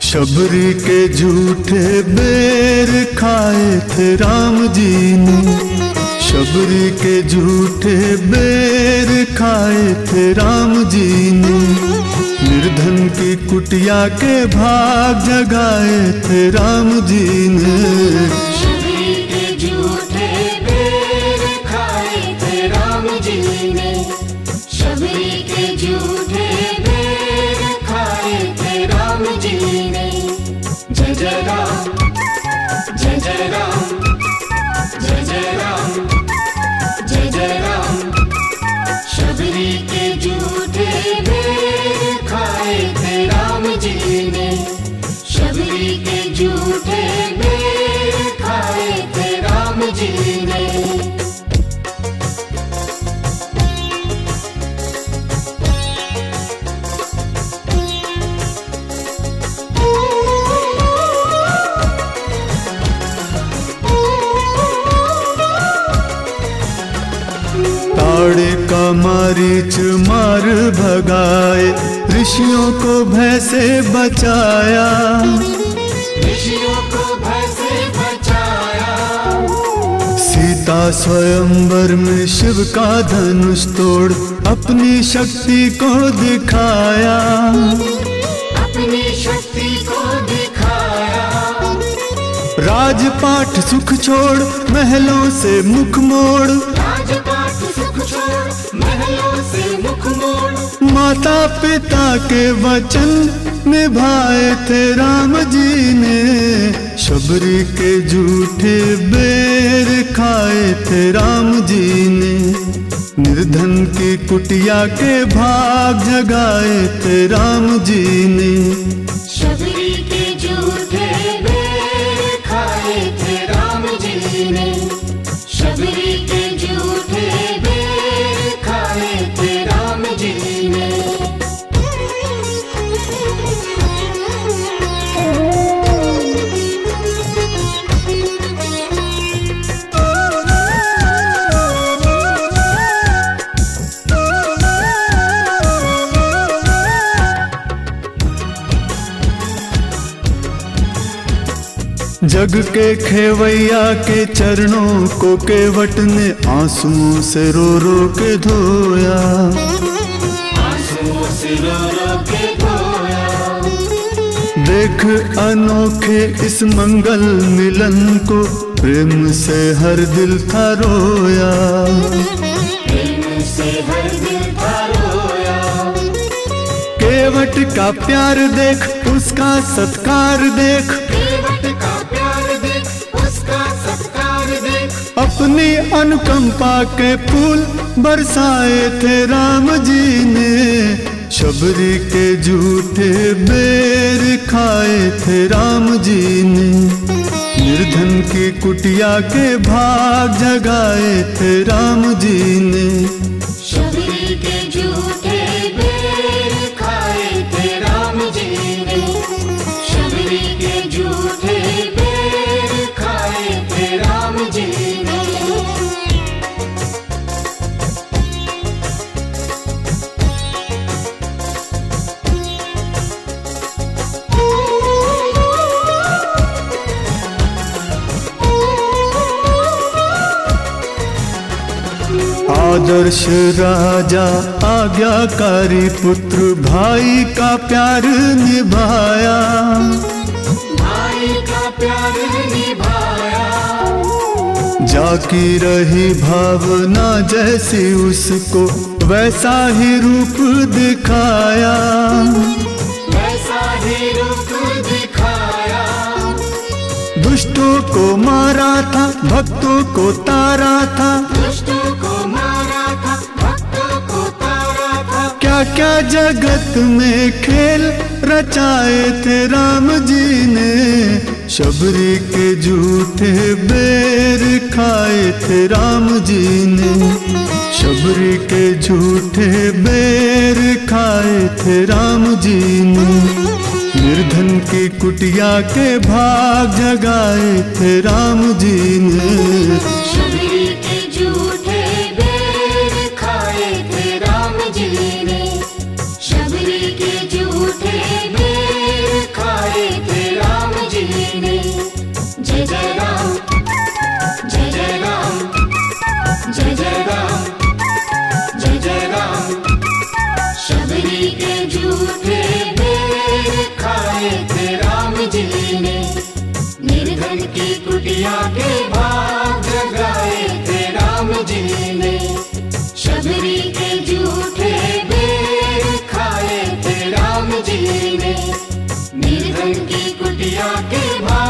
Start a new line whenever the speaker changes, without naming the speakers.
शबरी के झूठे बेर खाए थे राम जी ने। शबरी के झूठे बेर खाए थे राम जी ने। निर्धन की कुटिया के भाग जगाए थे राम जी ने।
जय जय राम। जय जय राम। जय जय राम।
मारीच मार भगाए ऋषियों को भय से बचाया।
ऋषियों को भय से बचाया।
सीता स्वयंवर में शिव का धनुष तोड़ अपनी शक्ति को दिखाया।
अपनी शक्ति को दिखाया।
राजपाट सुख छोड़ महलों से मुख मोड़। माता पिता के वचन निभाए थे राम जी ने। शबरी के झूठे बेर खाए थे राम जी ने। निर्धन की कुटिया के भाग जगाए थे राम जी ने।
शबरी के झूठे बेर
जग के खेवैया के चरणों को केवट ने आंसुओं से रो रो के धोया।
आंसुओं से रो रो के धोया।
देख अनोखे इस मंगल मिलन को प्रेम से हर दिल था रोया।
प्रेम से हर दिल था रोया।
केवट का प्यार देख उसका सत्कार देख अपनी अनुकंपा के फूल बरसाए थे राम जी ने। शबरी के झूठे बेर खाए थे राम जी ने। निर्धन की कुटिया के भाग जगाए थे राम जी ने।
शबरी के झूठे
आदर्श राजा आज्ञाकारी पुत्र भाई का प्यार निभाया।
भाई का प्यार निभाया।
जाकी रही भावना जैसी उसको वैसा ही रूप दिखाया।
वैसा ही रूप दिखाया।
दुष्टों को मारा था भक्तों को तारा था।
दुष्टों को
क्या क्या जगत में खेल रचाए थे राम जी ने? शबरी के झूठे बेर खाए थे राम जी ने। शबरी के झूठे बेर खाए थे राम जी ने। निर्धन की कुटिया के भाग जगाए
थे राम जी ने। निर्धन की कुटिया के भाग जगाए थे राम जी ने। शबरी के झूठे बेर खाए थे राम जी ने। निर्धन की कुटिया के भाग